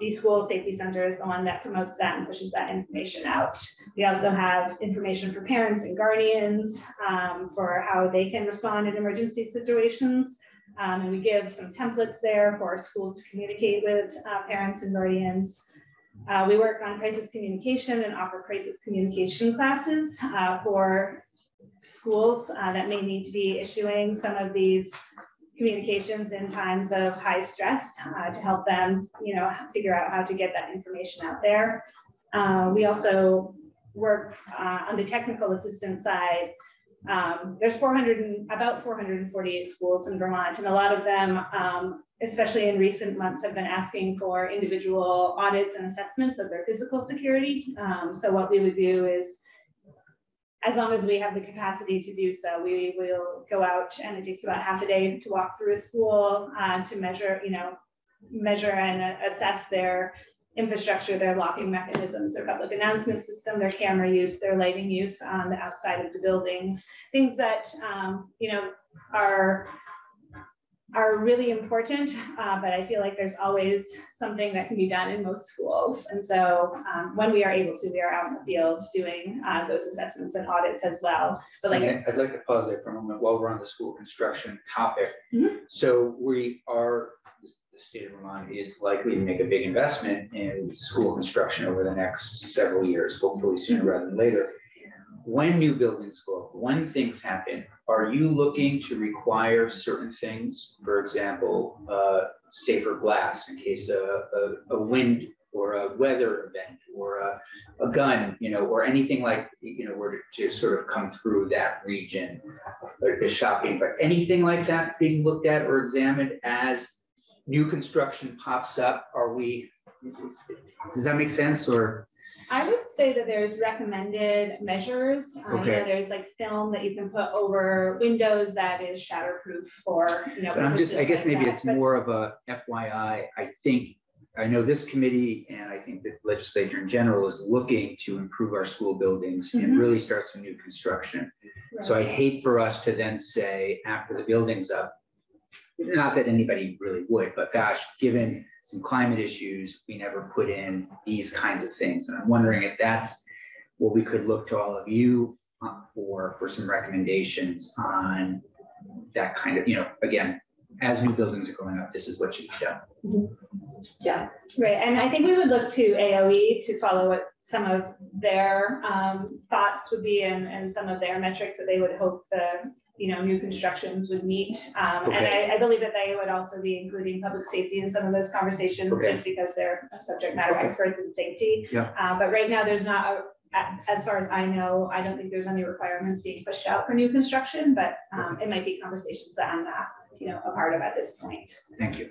the school safety center is the one that promotes that and pushes that information out. We also have information for parents and guardians um, for how they can respond in emergency situations. Um, and we give some templates there for schools to communicate with uh, parents and guardians. Uh, we work on crisis communication and offer crisis communication classes uh, for schools uh, that may need to be issuing some of these communications in times of high stress uh, to help them, you know, figure out how to get that information out there. Uh, we also work uh, on the technical assistance side um, there's 400 and about 448 schools in Vermont, and a lot of them, um, especially in recent months, have been asking for individual audits and assessments of their physical security. Um, so what we would do is as long as we have the capacity to do so, we will go out and it takes about half a day to walk through a school uh, to measure, you know, measure and assess their infrastructure, their locking mechanisms, their public announcement system, their camera use, their lighting use on the outside of the buildings, things that, um, you know, are are really important, uh, but I feel like there's always something that can be done in most schools. And so um, when we are able to, we are out in the field doing uh, those assessments and audits as well. But So like, I'd like to pause there for a moment while we're on the school construction topic. Mhm. So we are, the state of Vermont is likely to make a big investment in school construction over the next several years, hopefully sooner rather than later. When new buildings go up, when things happen, are you looking to require certain things? For example, uh, safer glass in case a, a, a wind or a weather event or a, a gun, you know, or anything like, you know, were to, sort of come through that region, or the shopping, but anything like that being looked at or examined as new construction pops up, are we, does that make sense or? I would say that there's recommended measures. Um, you know, Okay. there's like film that you can put over windows that is shatterproof for, you know. But I'm just, I guess like maybe that. it's more of a FYI. I think, I know this committee and I think the legislature in general is looking to improve our school buildings and Mhm. really start some new construction. So I hate for us to then say, after the building's up, not that anybody really would, but gosh, given some climate issues, we never put in these kinds of things. And I'm wondering if that's what we could look to all of you uh, for, for some recommendations on that kind of, you know, again, as new buildings are going up, this is what should be done. Yeah, right. And I think we would look to AOE to follow what some of their um, thoughts would be and, and some of their metrics that they would hope the, you know, new constructions would meet. Um, and Okay. I, I believe that they would also be including public safety in some of those conversations, Okay. just because they're a subject matter Okay. experts in safety. Yeah. Uh, but right now, there's not, a- a- as far as I know, I don't think there's any requirements being pushed out for new construction, but um, it might be conversations that I'm not, you know, a part of at this point. Thank you.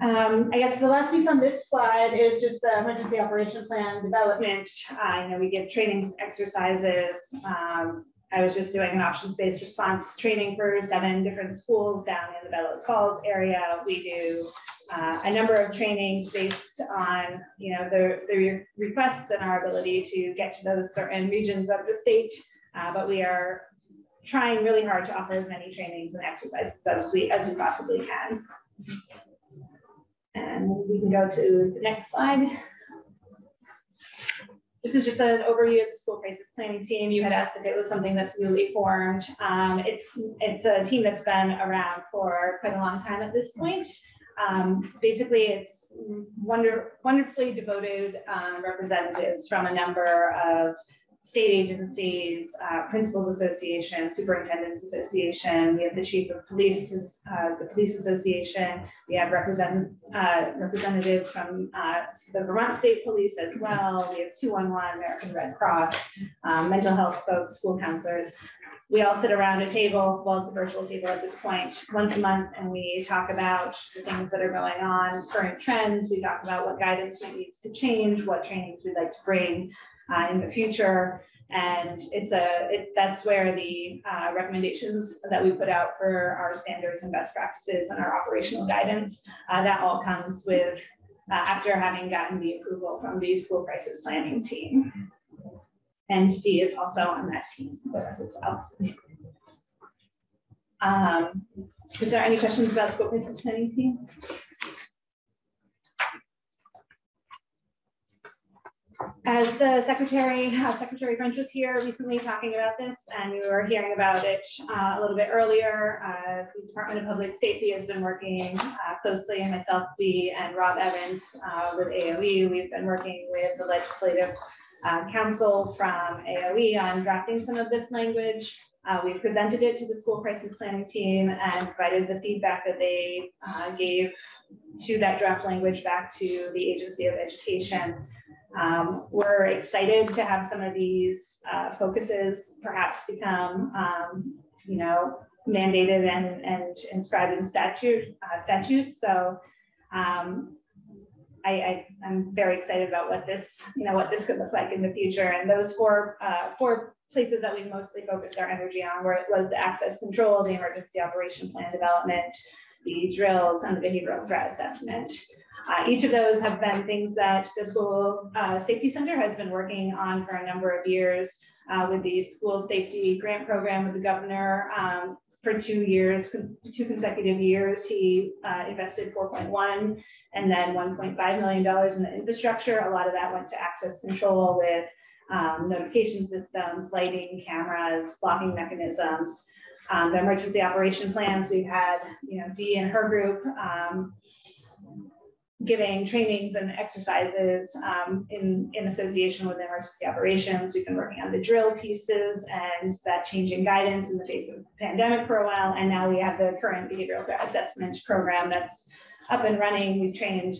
Um, I guess the last piece on this slide is just the emergency operation plan development. I know we give trainings, exercises. Um, I was just doing an options-based response training for seven different schools down in the Bellows Falls area. We do uh, a number of trainings based on, you know, the, the requests and our ability to get to those certain regions of the state. Uh, but we are trying really hard to offer as many trainings and exercises as we, as we possibly can. And we can go to the next slide. This is just an overview of the school crisis planning team. You had asked if it was something that's newly formed. Um, it's, it's a team that's been around for quite a long time at this point. Um, basically, it's wonder, wonderfully devoted um, representatives from a number of state agencies, uh, principals association, superintendents association. We have the chief of police, uh, the police association. We have represent, uh, representatives from uh, the Vermont State Police as well. We have 211 American Red Cross, um, mental health folks, school counselors. We all sit around a table, well, it's a virtual table at this point, once a month, and we talk about the things that are going on, current trends. We talk about what guidance might needs to change, what trainings we'd like to bring uh, in the future. And it's a, it, that's where the uh, recommendations that we put out for our standards and best practices and our operational guidance, uh, that all comes with, uh, after having gotten the approval from the school crisis planning team. And Dee is also on that team with us as well. Um, is there any questions about school crisis planning team? As the secretary, uh, Secretary French was here recently talking about this, and we were hearing about it uh, a little bit earlier. Uh, the Department of Public Safety has been working uh, closely, and myself, Dee, and Rob Evans uh, with AOE. We've been working with the legislative uh, council from AOE on drafting some of this language. Uh, we presented it to the school crisis planning team and provided the feedback that they gave to that draft language back to the Agency of Education. Um, we're excited to have some of these uh, focuses perhaps become, um, you know, mandated and, and inscribed in statute, uh, statute. So um, I, I, am very excited about what this, you know, what this could look like in the future. And those four, uh, four places that we mostly focused our energy on where it was the access control, the emergency operation plan development, the drills, and the behavioral threat assessment. Uh, each of those have been things that the school uh, safety center has been working on for a number of years uh, with the school safety grant program with the governor. Um, for two years, two consecutive years, he uh, invested 4.1 and then 1.5 million dollars in the infrastructure. A lot of that went to access control with um, notification systems, lighting, cameras, blocking mechanisms. Um, the emergency operation plans we've had, you know, Dee and her group um, giving trainings and exercises um, in, in association with emergency operations. We've been working on the drill pieces and that changing guidance in the face of the pandemic for a while. And now we have the current behavioral assessment program that's up and running. We've trained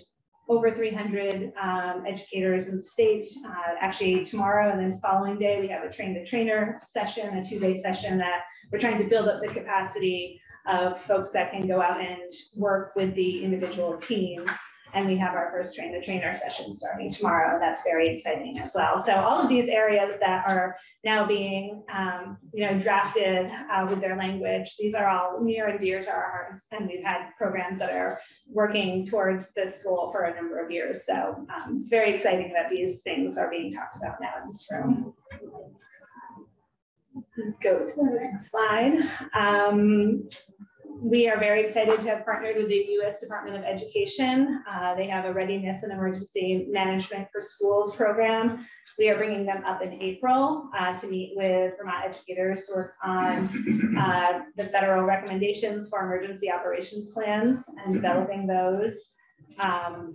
over 300 um, educators in the state. Uh, actually, tomorrow and then following day, we have a train the trainer session, a two day session that we're trying to build up the capacity of folks that can go out and work with the individual teams and we have our first train the trainer session starting tomorrow. That's very exciting as well. So all of these areas that are now being, um, you know, drafted uh, with their language, these are all near and dear to our hearts. And we've had programs that are working towards this goal for a number of years. So um, it's very exciting that these things are being talked about now in this room. Go to the next slide. Um, we are very excited to have partnered with the U.S. Department of Education. Uh, they have a readiness and emergency management for schools program. We are bringing them up in April uh, to meet with Vermont educators to work on uh, the federal recommendations for emergency operations plans and developing those. Um,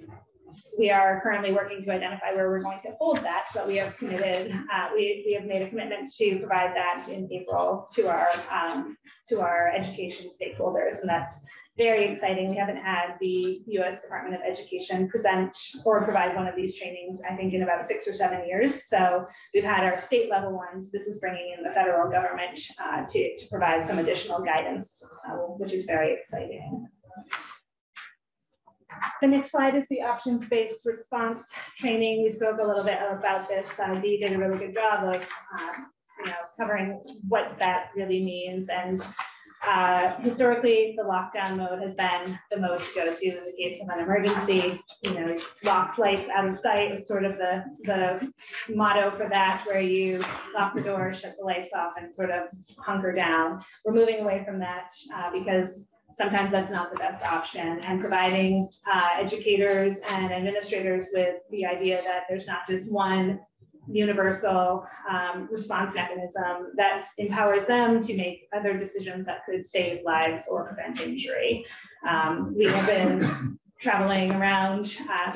we are currently working to identify where we're going to hold that, but we have committed, uh, we, we have made a commitment to provide that in April to our um, to our education stakeholders, and that's very exciting. We haven't had the U.S. Department of Education present or provide one of these trainings, I think, in about six or seven years. So we've had our state level ones. This is bringing in the federal government uh, to, to provide some additional guidance, uh, which is very exciting. The next slide is the options-based response training. We spoke a little bit about this. Uh, Dee did a really good job of uh, you know, covering what that really means. And uh, historically, the lockdown mode has been the mode to go to in the case of an emergency. You know, locks lights out of sight is sort of the, the motto for that, where you lock the door, shut the lights off, and sort of hunker down. We're moving away from that uh, because sometimes that's not the best option and providing uh, educators and administrators with the idea that there's not just one universal um, response mechanism that empowers them to make other decisions that could save lives or prevent injury. Um, we have been traveling around uh,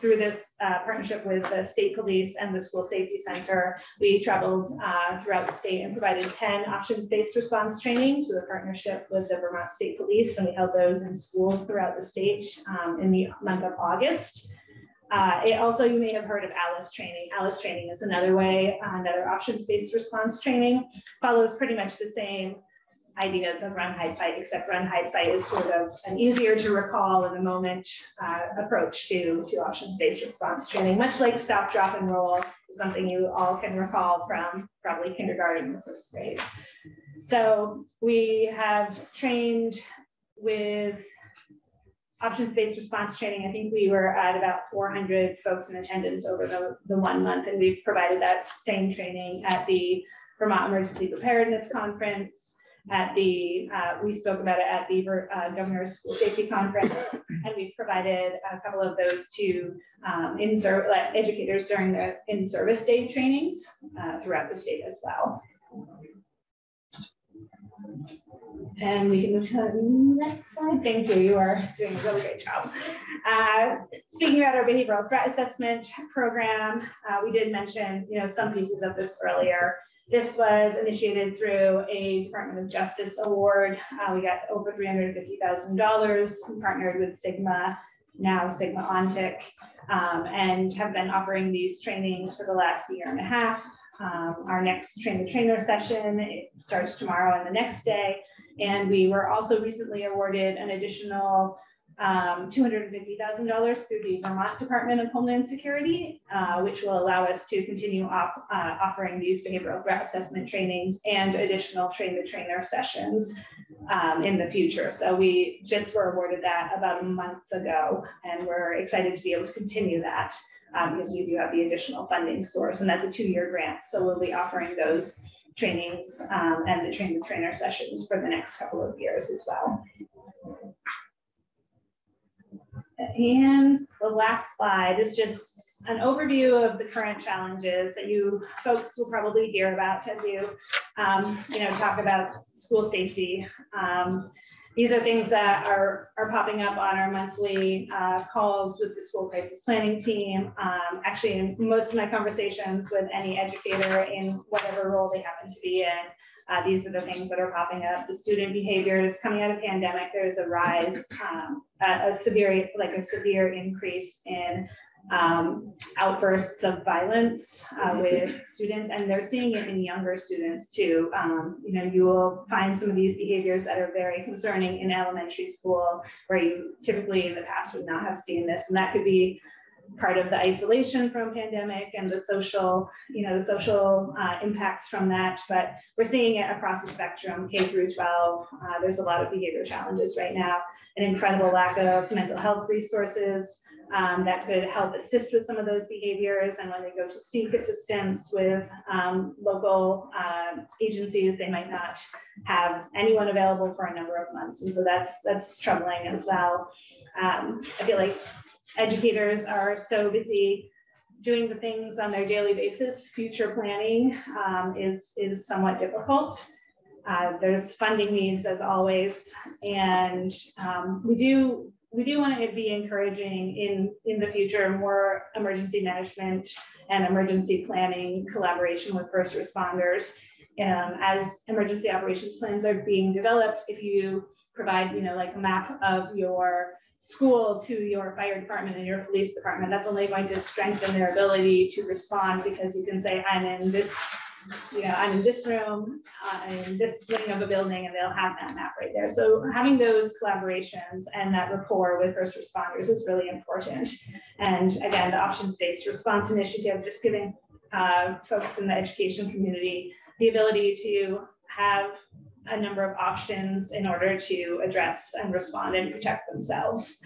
through this uh, partnership with the state police and the school safety center, we traveled uh, throughout the state and provided 10 options-based response trainings with a partnership with the Vermont State Police, and we held those in schools throughout the state um, in the month of August. Uh, it also, you may have heard of ALICE training. ALICE training is another way, another options-based response training, follows pretty much the same ideas of run, hide, fight, except run, hide, fight is sort of an easier to recall in the moment uh, approach to, to options-based response training, much like stop, drop, and roll is something you all can recall from probably kindergarten or first grade. So we have trained with options-based response training. I think we were at about 400 folks in attendance over the, the one month, and we've provided that same training at the Vermont Emergency Preparedness Conference, at the, uh, we spoke about it at the uh, Governor's School Safety Conference, and we provided a couple of those to um, in like educators during the in-service day trainings uh, throughout the state as well. And we can move to the next slide. Thank you. You are doing a really great job. Uh, speaking about our behavioral threat assessment program, uh, we did mention, you know, some pieces of this earlier. This was initiated through a Department of Justice award. Uh, we got over $350,000. We partnered with Sigma, now Sigma Ontic. um, and have been offering these trainings for the last year and a half. Um, our next train the trainer session starts tomorrow and the next day. And we were also recently awarded an additional um, $250,000 through the Vermont Department of Homeland Security, uh, which will allow us to continue op, uh, offering these behavioral threat assessment trainings and additional train the trainer sessions um, in the future. So we just were awarded that about a month ago, and we're excited to be able to continue that um, because we do have the additional funding source, and that's a two-year grant. So we'll be offering those trainings um, and the train the trainer sessions for the next couple of years as well. And the last slide is just an overview of the current challenges that you folks will probably hear about as you, um, you know, talk about school safety. Um, these are things that are, are popping up on our monthly uh, calls with the school crisis planning team. Um, actually, in most of my conversations with any educator in whatever role they happen to be in, uh, these are the things that are popping up. The student behaviors coming out of pandemic, there's a rise, um, a, a, severe, like a severe increase in um, outbursts of violence uh, with students, and they're seeing it in younger students too. Um, you know, you will find some of these behaviors that are very concerning in elementary school, where you typically in the past would not have seen this, and that could be part of the isolation from pandemic and the social, you know, the social uh, impacts from that. But we're seeing it across the spectrum, K through 12. Uh, there's a lot of behavior challenges right now, an incredible lack of mental health resources um, that could help assist with some of those behaviors. And when they go to seek assistance with um, local uh, agencies, they might not have anyone available for a number of months. And so that's that's troubling as well. Um, I feel like educators are so busy doing the things on their daily basis, future planning um, is, is somewhat difficult. Uh, there's funding needs as always, and um, we do we do want to be encouraging in in the future more emergency management and emergency planning collaboration with first responders. Um, as emergency operations plans are being developed, if you provide you know like a map of your school to your fire department and your police department, that's only going to strengthen their ability to respond because you can say, I'm in this, you know, I'm in this room, uh, in this wing of a building, and they'll have that map right there. So having those collaborations and that rapport with first responders is really important. And again, the options-based response initiative, just giving uh, folks in the education community the ability to have a number of options in order to address and respond and protect themselves.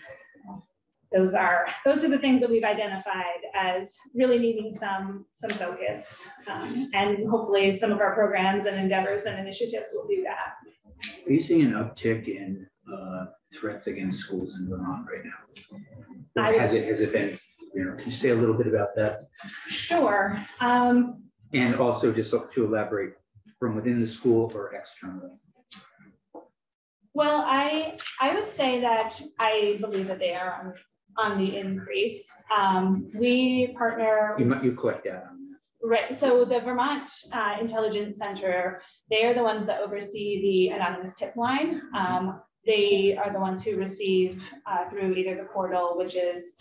Those are those are the things that we've identified as really needing some some focus, um, and hopefully some of our programs and endeavors and initiatives will do that. Are you seeing an uptick in uh, threats against schools in Vermont right now? Or has it has it been? You know, can you say a little bit about that? Sure. Um, and also just to elaborate, from within the school or externally? Well, I I would say that I believe that they are on, on the increase. Um, we partner. You, you collect data. Right. So the Vermont uh, Intelligence Center, they are the ones that oversee the anonymous tip line. Um, they are the ones who receive uh, through either the portal, which is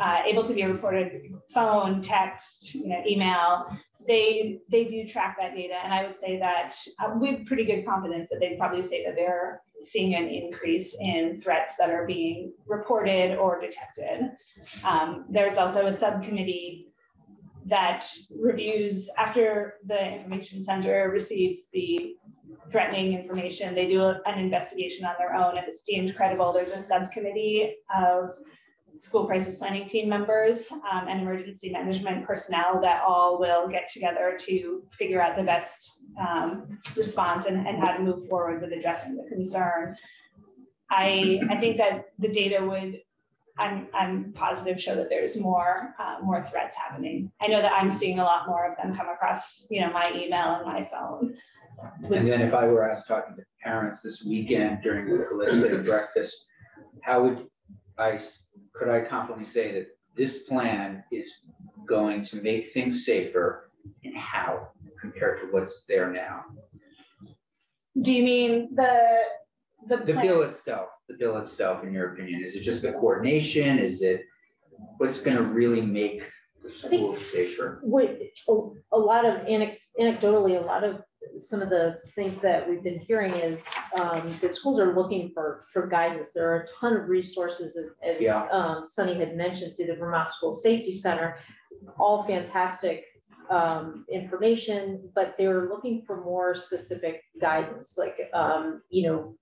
uh, able to be reported phone, text, you know, email, they they do track that data, and I would say that uh, with pretty good confidence that they'd probably say that they're seeing an increase in threats that are being reported or detected. Um, there's also a subcommittee that reviews after the information center receives the threatening information. They do an investigation on their own. If it's deemed credible, there's a subcommittee of school crisis planning team members um, and emergency management personnel that all will get together to figure out the best um, response and, and how to move forward with addressing the concern. I, I think that the data would, I'm, I'm positive, show that there's more, uh, more threats happening. I know that I'm seeing a lot more of them come across, you know, my email and my phone. And then if I were asked talking to parents this weekend during the legislative breakfast, how would I could I confidently say that this plan is going to make things safer and how compared to what's there now? Do you mean the the, the bill itself? The bill itself, in your opinion, is it just the coordination? Is it what's gonna really make the safer? What, a, a lot of anecdotally, a lot of some of the things that we've been hearing is um, that schools are looking for, for guidance. There are a ton of resources, as Yeah. um, Sunny had mentioned through the Vermont School Safety Center, all fantastic um, information, but they're looking for more specific guidance, like, um, you know,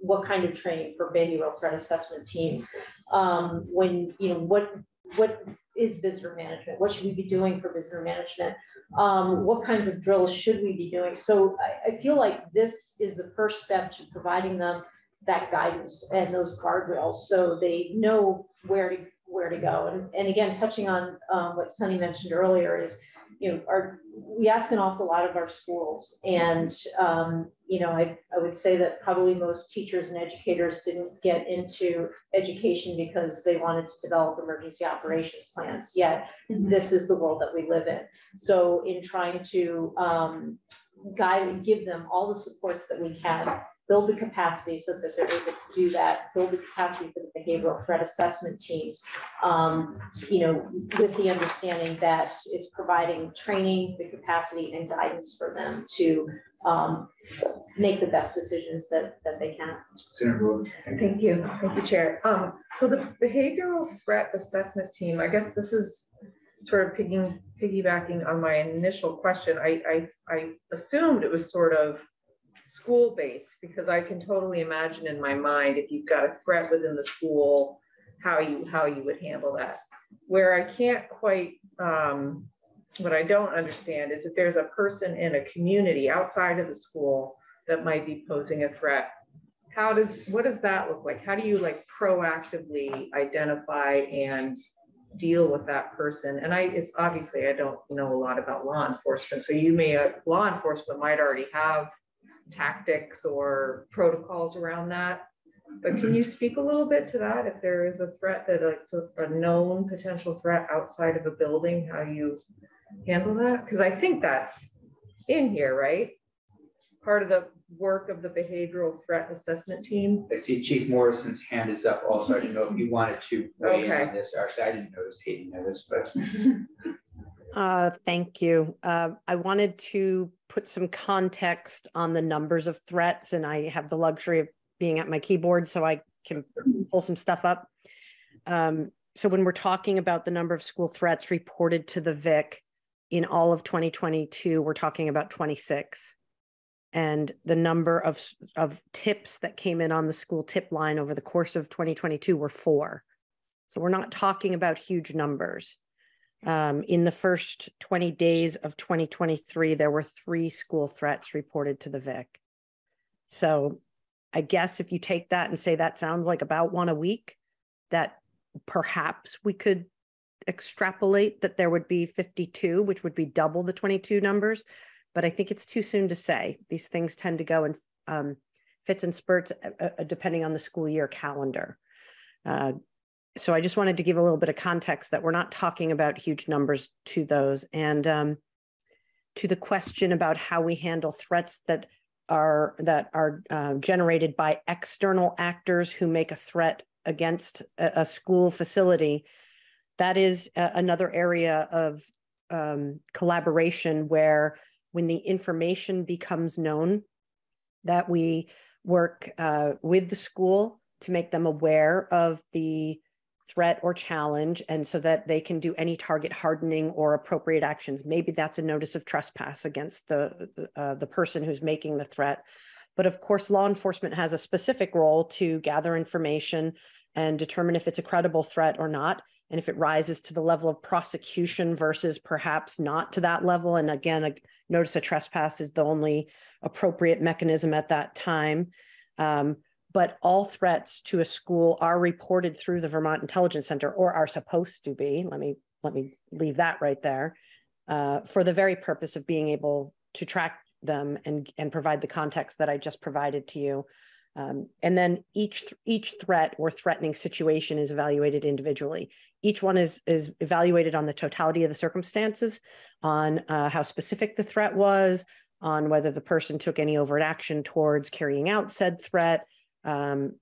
what kind of training for behavioral threat assessment teams? Um, when, you know, what, what is visitor management? What should we be doing for visitor management? Um, what kinds of drills should we be doing? So I, I feel like this is the first step to providing them that guidance and those guardrails so they know where to where to go. And, and again, touching on um, what Sunny mentioned earlier is, you know, our, we ask an awful lot of our schools. And, um, you know, I, I would say that probably most teachers and educators didn't get into education because they wanted to develop emergency operations plans. Yet this is the world that we live in. So in trying to um, guide and give them all the supports that we can, build the capacity so that they're able to do that, build the capacity for the behavioral threat assessment teams, um, you know, with the understanding that it's providing training, the capacity and guidance for them to um, make the best decisions that, that they can. Thank you, thank you, Chair. Um, so the behavioral threat assessment team, I guess this is sort of pigging, piggybacking on my initial question. I, I, I assumed it was sort of school-based because I can totally imagine in my mind if you've got a threat within the school, how you, how you would handle that. Where I can't quite, um, what I don't understand is if there's a person in a community outside of the school that might be posing a threat, how does, what does that look like? How do you like proactively identify and deal with that person? And I, it's obviously, I don't know a lot about law enforcement. So you may, uh, law enforcement might already have tactics or protocols around that. But can you speak a little bit to that? If there is a threat that it's a, a known potential threat outside of a building, how you handle that? Because I think that's in here, right? Part of the work of the behavioral threat assessment team. I see Chief Morrison's hand is up also. I didn't know if you wanted to weigh in on this. Actually, I didn't notice, Hayden noticed, but *laughs* *laughs* Uh, thank you. Uh, I wanted to put some context on the numbers of threats, and I have the luxury of being at my keyboard, so I can pull some stuff up. Um, so when we're talking about the number of school threats reported to the VIC in all of 2022, we're talking about 26. And the number of, of tips that came in on the school tip line over the course of 2022 were four. So we're not talking about huge numbers. Um, in the first 20 days of 2023, there were three school threats reported to the VIC. So I guess if you take that and say that sounds like about one a week, that perhaps we could extrapolate that there would be 52, which would be double the 22 numbers. But I think it's too soon to say. These things tend to go in um, fits and spurts uh, uh, depending on the school year calendar. Uh, so I just wanted to give a little bit of context that we're not talking about huge numbers to those. And um, to the question about how we handle threats that are that are uh, generated by external actors who make a threat against a, a school facility, that is another area of um, collaboration where when the information becomes known, that we work uh, with the school to make them aware of the threat or challenge and so that they can do any target hardening or appropriate actions. Maybe that's a notice of trespass against the the, uh, the person who's making the threat. But of course law enforcement has a specific role to gather information and determine if it's a credible threat or not. And if it rises to the level of prosecution versus perhaps not to that level and again a notice of trespass is the only appropriate mechanism at that time. Um, but all threats to a school are reported through the Vermont Intelligence Center or are supposed to be. Let me let me leave that right there uh, for the very purpose of being able to track them and and provide the context that I just provided to you. Um, and then each th- each threat or threatening situation is evaluated individually. Each one is is evaluated on the totality of the circumstances, on uh, how specific the threat was, on whether the person took any overt action towards carrying out said threat, um,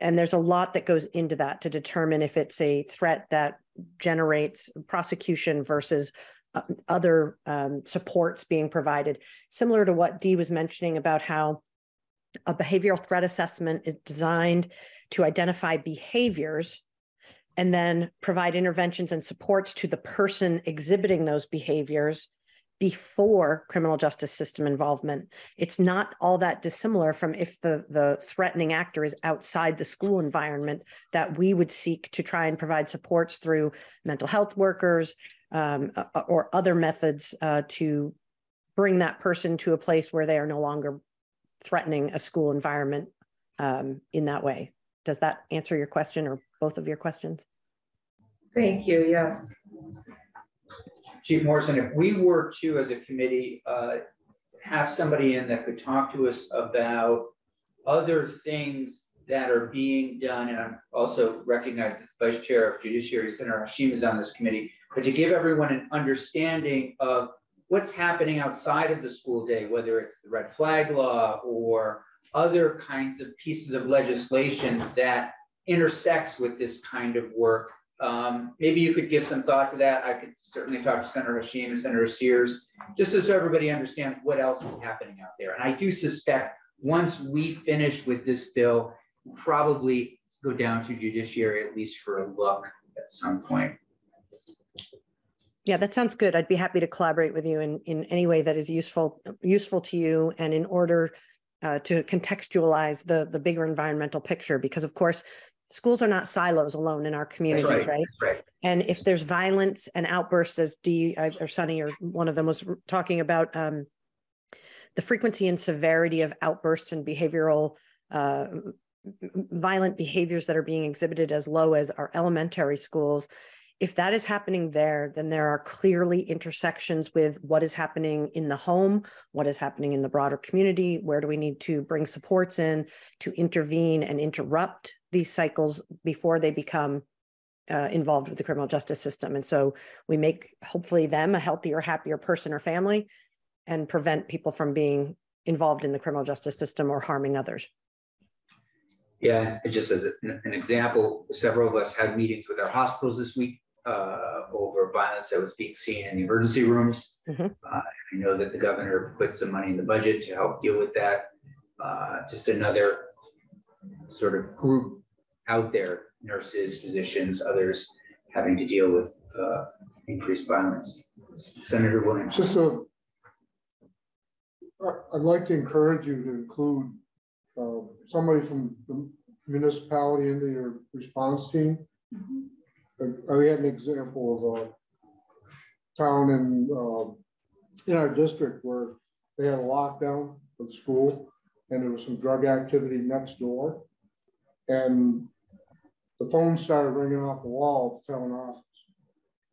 and there's a lot that goes into that to determine if it's a threat that generates prosecution versus uh, other um, supports being provided. Similar to what Dee was mentioning about how a behavioral threat assessment is designed to identify behaviors and then provide interventions and supports to the person exhibiting those behaviors before criminal justice system involvement. It's not all that dissimilar from if the, the threatening actor is outside the school environment that we would seek to try and provide supports through mental health workers um, uh, or other methods uh, to bring that person to a place where they are no longer threatening a school environment um, in that way. Does that answer your question or both of your questions? Thank you, yes. Chief Morrison, if we were to, as a committee, uh, have somebody in that could talk to us about other things that are being done, and I also recognize that the Vice Chair of Judiciary, Senator Hashim is on this committee, but to give everyone an understanding of what's happening outside of the school day, whether it's the red flag law or other kinds of pieces of legislation that intersects with this kind of work. Um, maybe you could give some thought to that. I could certainly talk to Senator Hashim and Senator Sears, just so everybody understands what else is happening out there. And I do suspect once we finish with this bill, we'll probably go down to judiciary at least for a look at some point. Yeah, that sounds good. I'd be happy to collaborate with you in, in any way that is useful, useful to you and in order uh, to contextualize the, the bigger environmental picture, because of course, schools are not silos alone in our communities, right, right? right. And if there's violence and outbursts, as Dee I- or Sunny or one of them was talking about, um, the frequency and severity of outbursts and behavioral uh, violent behaviors that are being exhibited as low as our elementary schools. If that is happening there, then there are clearly intersections with what is happening in the home, what is happening in the broader community. Where do we need to bring supports in to intervene and interrupt these cycles before they become uh, involved with the criminal justice system? And so we make hopefully them a healthier, happier person or family and prevent people from being involved in the criminal justice system or harming others. Yeah, it just as an, an example, several of us had meetings with our hospitals this week uh, over violence that was being seen in the emergency rooms. Mhm. Uh, I know that the governor put some money in the budget to help deal with that. Uh, just another sort of group out there, nurses, physicians, others having to deal with uh, increased violence. Senator Williams. Just a, I- I'd like to encourage you to include uh, somebody from the municipality into your response team. Uh, We had an example of a town in, uh, in our district where they had a lockdown of the school and there was some drug activity next door. And the phone started ringing off the wall at the town office.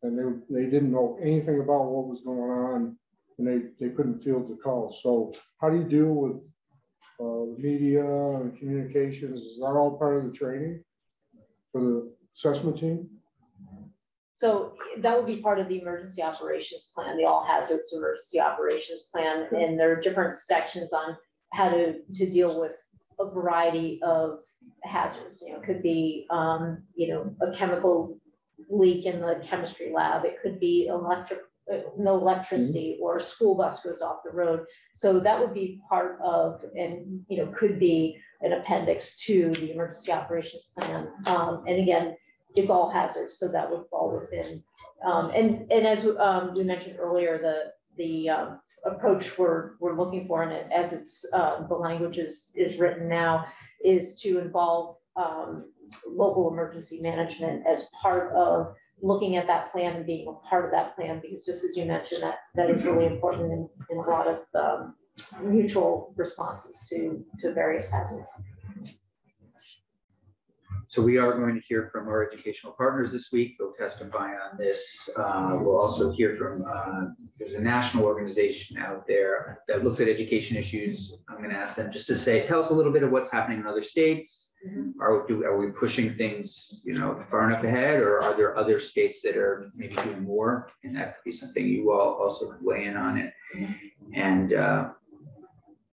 And they, they didn't know anything about what was going on and they, they couldn't field the call. So how do you deal with uh, media and communications? Is that all part of the training for the assessment team? So that would be part of the emergency operations plan, the all hazards emergency operations plan, and there are different sections on how to, to deal with a variety of hazards, you know, it could be, um, you know, a chemical leak in the chemistry lab, it could be electric, uh, no electricity, or a school bus goes off the road. So that would be part of, and, you know, could be an appendix to the emergency operations plan. Um, and again, it's all hazards, so that would fall within. Um, and, and as, um, we mentioned earlier, the, the, um, approach we're, we're looking for, and it- as it's, uh, the language is, is written now, is to involve, um, local emergency management as part of looking at that plan and being a part of that plan, because just as you mentioned, that, that is really important in, in a lot of, um, mutual responses to, to various hazards. So we are going to hear from our educational partners this week. They'll testify on this. Uh, We'll also hear from, uh, there's a national organization out there that looks at education issues. I'm going to ask them just to say, tell us a little bit of what's happening in other states. Are, do, are we pushing things, you know, far enough ahead or are there other states that are maybe doing more? And that could be something you all also weigh in on it. And uh,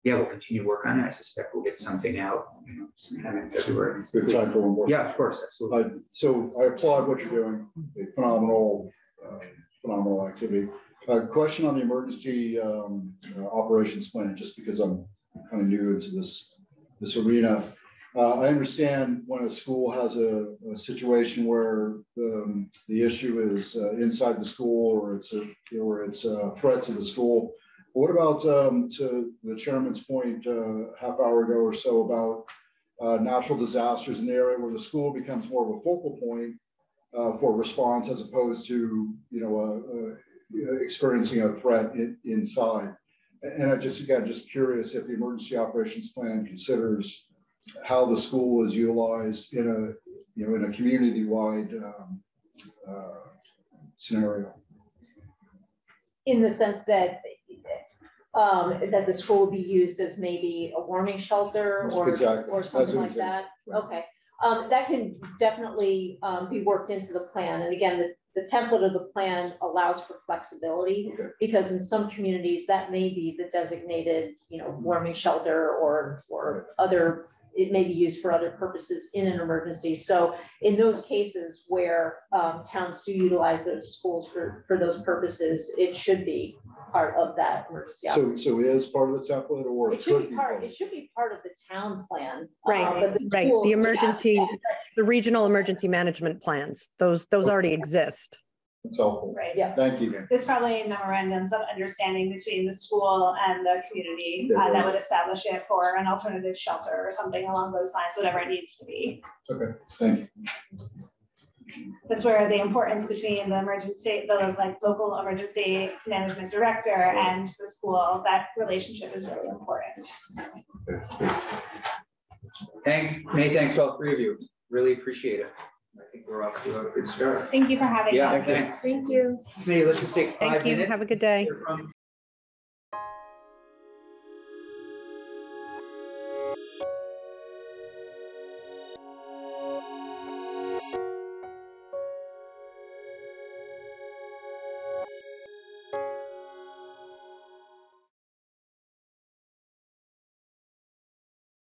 yeah, we'll continue to work on it. I suspect we'll get something out, you know, sometime in February. Good time for one more. Yeah, of course, absolutely. Uh, So I applaud what you're doing, a phenomenal, uh, phenomenal activity. A question on the emergency um, uh, operations plan, just because I'm kind of new into this, this arena. Uh, I understand when a school has a, a situation where the, the issue is uh, inside the school or it's a, or it's a threat to the school. What about, um, to the chairman's point, uh, half hour ago or so about uh, natural disasters in the area where the school becomes more of a focal point uh, for response as opposed to, you know, uh, uh, experiencing a threat in, inside. And I just, again, just curious if the emergency operations plan considers how the school is utilized in a, you know, in a community-wide um, uh, scenario. in the sense that, um, that the school will be used as maybe a warming shelter or, Exactly. or That's something like that? Okay, um, that can definitely, um, be worked into the plan. And again, the, the template of the plan allows for flexibility. Okay. Because in some communities, that may be the designated, you know, warming shelter or, or other, it may be used for other purposes in an emergency. So in those cases where, um, towns do utilize those schools for, for those purposes, it should be part of that emergency. So, so it is part of the template or? It should be part, it should be part of the town plan. Right, uh, but right. school- The emergency, yeah, the regional emergency management plans, those, those already exist. It's helpful. Right. Yeah. Thank you. There's probably memorandums of understanding between the school and the community uh, that would establish it for an alternative shelter or something along those lines, whatever it needs to be. Okay, thank you. That's where the importance between the emergency, the like local emergency management director and the school, that relationship is really important. Thank, many thanks to all three of you. Really appreciate it. I think we're off to a good start. Thank you for having me. Yeah, thanks. Thank you. Committee, let's just take five Thank you. minutes. Have a good day. Hear from